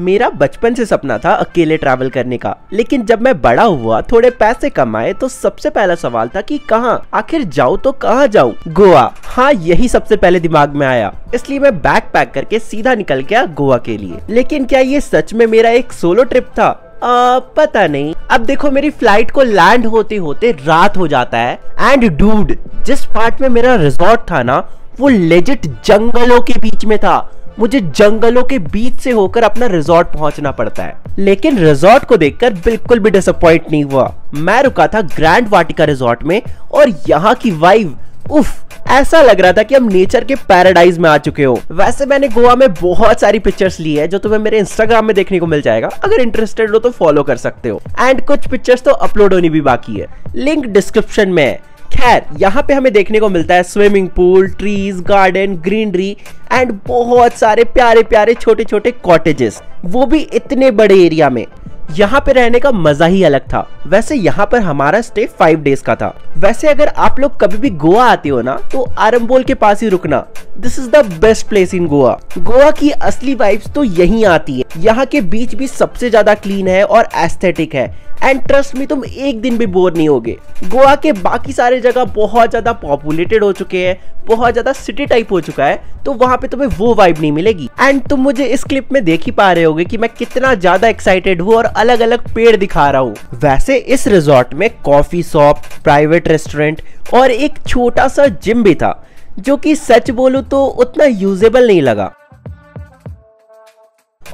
मेरा बचपन से सपना था अकेले ट्रैवल करने का। लेकिन जब मैं बड़ा हुआ थोड़े पैसे कमाए तो सबसे पहला सवाल था कि कहाँ? आखिर जाऊँ तो कहाँ जाऊँ? गोवा। हाँ यही सबसे पहले दिमाग में आया। इसलिए मैं बैग पैक करके सीधा निकल गया गोवा के लिए। लेकिन क्या ये सच में मेरा एक सोलो ट्रिप था? आ, पता नहीं। अब देखो मेरी फ़्लाइट को लैंड होते होते रात हो जाता है। एंड डूड जिस पार्ट में मेरा रिजॉर्ट था ना वो लेजिट जंगलों के बीच में था। मुझे जंगलों के बीच से होकर अपना रिजॉर्ट पहुँचना पड़ता है। लेकिन रिजॉर्ट को देखकर बिल्कुल भी डिसअपॉइंट नहीं हुआ। मैं रुका था ग्रैंड वाटिका रिजॉर्ट में और यहाँ की वाइव उफ, ऐसा लग रहा था कि हम नेचर के पैराडाइज में आ चुके हो। वैसे मैंने गोवा में बहुत सारी पिक्चर्स ली है जो तुम्हें मेरे इंस्टाग्राम में देखने को मिल जाएगा। अगर इंटरेस्टेड हो तो फॉलो कर सकते हो। एंड कुछ पिक्चर्स तो अपलोड होनी भी बाकी है। लिंक डिस्क्रिप्शन में है। खैर, यहाँ पे हमें देखने को मिलता है swimming pool trees garden greenery and बहुत सारे प्यारे प्यारे छोटे छोटे कॉटेजेस वो भी इतने बड़े एरिया में। यहाँ पे रहने का मज़ा ही अलग था। वैसे यहाँ पर हमारा स्टे फाइव डेज़ का था। वैसे अगर आप लोग कभी भी गोवा आते हो ना तो आरम्बोल के पास ही रुकना। This is the best place in Goa Goa की असली वाइब्स तो यहीं आती है। यहाँ के बीच भी सबसे ज़्यादा क्लीन है और एस्थेटिक है। एंड ट्रस्ट में तुम एक दिन भी बोर नहीं होगे। गोवा के बाकी सारे जगह बहुत ज़्यादा पॉपुलेटेड हो चुके हैं, बहुत ज़्यादा सिटी टाइप हो चुका है तो वहाँ पे तुम्हें वो वाइब नहीं मिलेगी। एंड तुम मुझे इस क्लिप में देख ही पा रहे होगे कि मैं कितना ज़्यादा एक्साइटेड हूँ और अलग अलग पेड़ दिखा रहा हूँ। वैसे इस रिजॉर्ट में कॉफ़ी शॉप, प्राइवेट रेस्टोरेंट और एक छोटा सा जिम भी था, जो कि सच बोलूँ तो उतना यूजेबल नहीं लगा।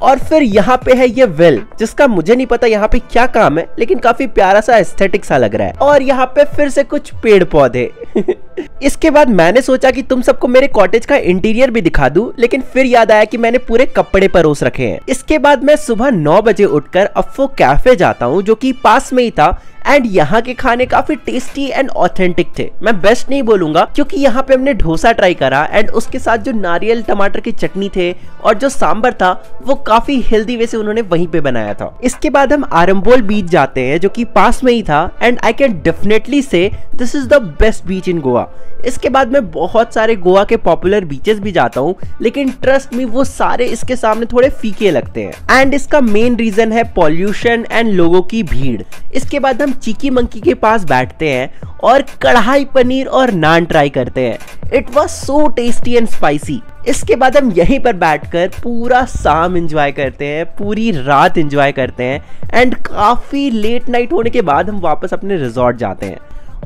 और फिर यहाँ पे है ये वेल, जिसका मुझे नहीं पता यहाँ पे क्या काम है, लेकिन काफ़ी प्यारा सा एस्थेटिक सा लग रहा है। और यहाँ पे फिर से कुछ पेड़ पौधे इसके बाद मैंने सोचा कि तुम सबको मेरे कॉटेज का इंटीरियर भी दिखा दूँ, लेकिन फिर याद आया कि मैंने पूरे कपड़े परोस रखे हैं। इसके बाद मैं सुबह नौ बजे उठकर अफो कैफ़े जाता हूँ, जो कि पास में ही था एंड यहाँ के खाने काफ़ी टेस्टी एंड ऑथेंटिक थे। मैं बेस्ट नहीं बोलूँगा, क्योंकि यहाँ पे हमने डोसा ट्राई करा एंड उसके साथ जो नारियल, टमाटर की चटनी थे, और जो सांबर था, वो काफ़ी हेल्दी वे से उन्होंने वहीं पे बनाया था। इसके बाद हम आरम्बोल बीच जाते हैं, जो कि पास में ही था and I can definitely say this is the best beach in Goa इसके बाद मैं बहुत सारे गोवा के पॉपुलर बीचेस भी जाता हूँ, लेकिन ट्रस्ट में वो सारे इसके सामने थोड़े फीके लगते हैं। एंड इसका मेन रीजन है पॉल्यूशन एंड लोगों की भीड़। इसके बाद हम चिकी मंकी के पास बैठते हैं और कढ़ाई पनीर और नान ट्राई करते हैं। It was so tasty and spicy इसके बाद हम यहीं पर बैठकर पूरा शाम एंजॉय करते हैं, पूरी रात एंजॉय करते हैं। एंड काफ़ी लेट नाइट होने के बाद हम वापस अपने रिजॉर्ट जाते हैं।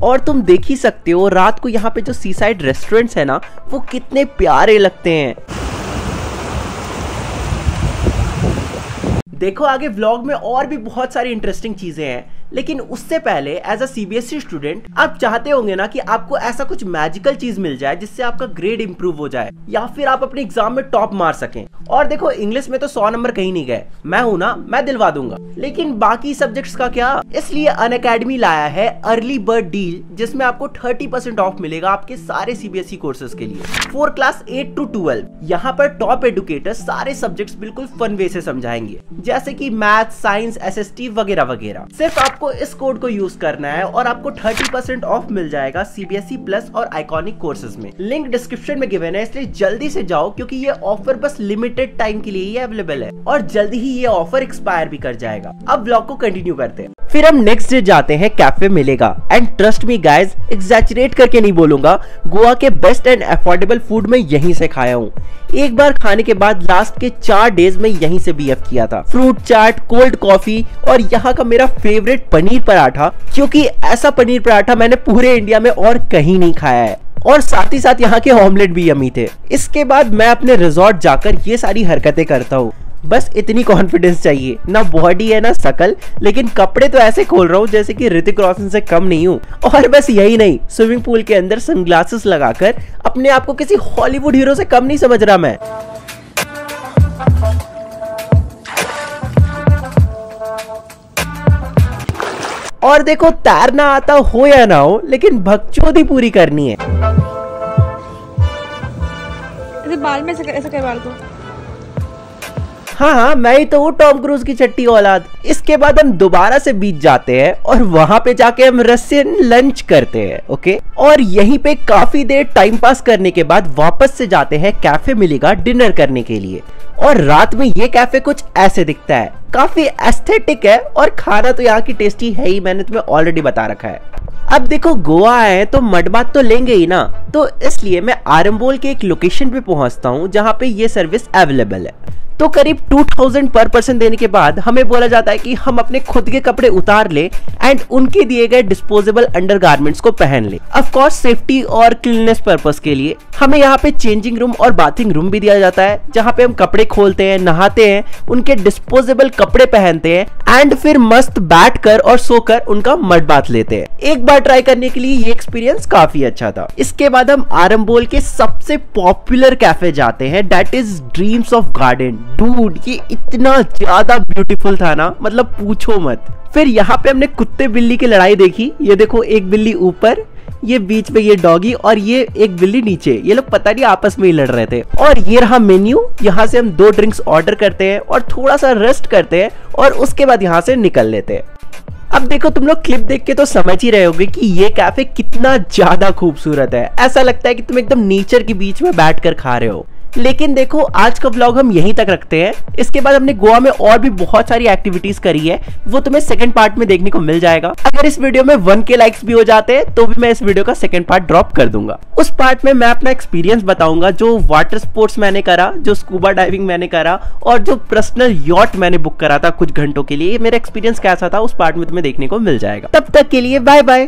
और तुम देख ही सकते हो, रात को यहाँ पे जो सी साइड रेस्टोरेंट्स है ना, वो कितने प्यारे लगते हैं। देखो, आगे व्लॉग में और भी बहुत सारी इंटरेस्टिंग चीज़ें हैं, लेकिन उससे पहले एज अ सीबीएसई स्टूडेंट आप चाहते होंगे ना कि आपको ऐसा कुछ मैजिकल चीज़ मिल जाए जिससे आपका ग्रेड इंप्रूव हो जाए, या फिर आप अपने एग्ज़ाम में टॉप मार सकें। और देखो इंग्लिश में तो सौ नंबर कहीं नहीं गए। मैं हूँ ना, मैं दिलवा दूँगा। लेकिन बाकी सब्जेक्ट्स का क्या? इसलिए अन अकेडमी लाया है अर्ली बर्ड डील जिसमें आपको थर्टी परसेंट ऑफ़ मिलेगा आपके सारे सीबीएसई कोर्सेज के लिए। For class eight to twelve यहाँ पर टॉप एडुकेटर सारे सब्जेक्ट्स बिल्कुल फन वे से समझाएँगे। जैसे की मैथ साइंस एसएसटी वगैरह वगैरह। सिर्फ़ आपको इस कोड को यूज़ करना है और आपको 30 परसेंट ऑफ़ मिल जाएगा सीबीएसई प्लस और आइकॉनिक कोर्सेज में। लिंक डिस्क्रिप्शन में गिवन है, इसलिए जल्दी से जाओ, क्योंकि ये ऑफ़र बस लिमिटेड टाइम के लिए ही अवेलेबल है। और जल्दी ही ये ऑफ़र एक्सपायर भी कर जाएगा। अब ब्लॉग को कंटिन्यू करते हैं। फिर हम नेक्स्ट डे जाते हैं कैफ़े मिलेगा। And trust me guys exaggerate करके नहीं बोलूँगा। गोवा के बेस्ट एंड अफोर्डेबल फ़ूड में यहीं से खाया हूँ। एक बार खाने के बाद लास्ट के चार डेज़ में यहीं से बीएफ किया था। फ्रूट चाट कोल्ड कॉफ़ी और यहाँ का मेरा फेवरेट पनीर पराठा, क्योंकि ऐसा पनीर पराठा मैंने पूरे इंडिया में और कहीं नहीं खाया है। और साथ ही साथ यहाँ के ऑमलेट भी यमी थे। इसके बाद मैं अपने रिजॉर्ट जाकर ये सारी हरकतें करता हूँ। बस इतनी कॉन्फिडेंस चाहिए। ना बॉडी है, ना शकल, लेकिन कपड़े तो ऐसे खोल रहा हूँ जैसे कि ऋतिक रोशन से कम नहीं हूँ। और बस यही नहीं स्विमिंग पूल के अंदर सनग्लासेस लगाकर अपने आप को किसी हॉलीवुड हीरो से कम नहीं समझ रहा मैं। और देखो, तैरना आता हो या ना हो, लेकिन भगचोदी पूरी करनी है। ऐसे बाल में ऐसे कर- बाल को हाँ हाँ मैं ही तो हूँ टॉम क्रूज की छठी औलाद। इसके बाद हम दोबारा से बीच जाते हैं और वहाँ पे जाके हम रशियन लंच करते हैं, ओके? और यहीं पे काफ़ी देर टाइम पास करने के बाद वापस से जाते हैं कैफ़े मिलेगा डिनर करने के लिए। और रात में ये कैफ़े कुछ ऐसे दिखता है। काफ़ी एस्थेटिक है और खाना तो यहाँ की टेस्टी है ही, मैंने तुम्हें ऑलरेडी बता रखा है। अब देखो, गोवा है तो मडबात तो लेंगे ही ना। तो इसलिए मैं आरम्बोल के एक लोकेशन पे पहुँचता हूँ जहाँ पे ये सर्विस अवेलेबल है। तो करीब 2000 पर पर्सन देने के बाद हमें बोला जाता है कि हम अपने खुद के कपड़े उतार ले एंड उनके दिए गए डिस्पोजेबल अंडर को पहन ले। ऑफ़ कोर्स सेफ्टी और क्लीननेस पर्पस के लिए हमें यहाँ पे चेंजिंग रूम और बाथिंग रूम भी दिया जाता है, जहाँ पे हम कपड़े खोलते हैं, नहाते हैं, उनके डिस्पोजेबल कपड़े पहनते हैं एंड फिर मस्त बैठ कर और सोकर उनका मड बाथ लेते हैं। एक बार ट्राई करने के लिए ये एक्सपीरियंस काफ़ी अच्छा था। इसके बाद हम आरम्बोल के सबसे पॉपुलर कैफ़े जाते हैं that is dreams of garden dude ये इतना ज़्यादा ब्यूटीफुल था ना मतलब पूछो मत। फिर यहाँ पे हमने कुत्ते बिल्ली की लड़ाई देखी। ये देखो, एक बिल्ली ऊपर, ये बीच में ये डॉगी, और ये एक बिल्ली नीचे। ये लोग पता नहीं आपस में ही लड़ रहे थे। और ये रहा मेन्यू यहाँ से हम दो ड्रिंक्स ऑर्डर करते हैं, और थोड़ा सा रेस्ट करते हैं, और उसके बाद यहाँ से निकल लेते हैं। अब देखो, तुम लोग क्लिप देख के तो समझ ही रहे होगे कि ये कैफ़े कितना ज़्यादा खूबसूरत है। ऐसा लगता है कि तुम एकदम नेचर के बीच में बैठ कर खा रहे हो। लेकिन देखो, आज का ब्लॉग हम यहीं तक रखते हैं। इसके बाद हमने गोवा में और भी बहुत सारी एक्टिविटीज़ करी है। वो तुम्हें सेकंड पार्ट में देखने को मिल जाएगा। अगर इस वीडियो में वन के लाइक्स भी हो जाते हैं तो भी मैं इस वीडियो का सेकंड पार्ट ड्रॉप कर दूँगा। उस पार्ट में मैं अपना एक्सपीरियंस बताऊँगा, जो वाटर स्पोर्ट्स मैंने करा, जो स्कूबा डाइविंग मैंने करा, और जो पर्सनल यॉट मैंने बुक करा था कुछ घंटों के लिए। मेरा एक्सपीरियंस कैसा था, उस पार्ट में तुम्हें देखने को मिल जाएगा। तब तक के लिए बाय बाय